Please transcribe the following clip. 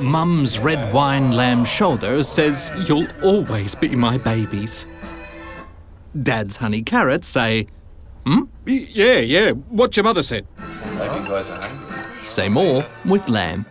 Mum's red wine lamb shoulder says you'll always be my babies. Dad's honey carrots say, hmm? Yeah, yeah, what your mother said. Say more with lamb.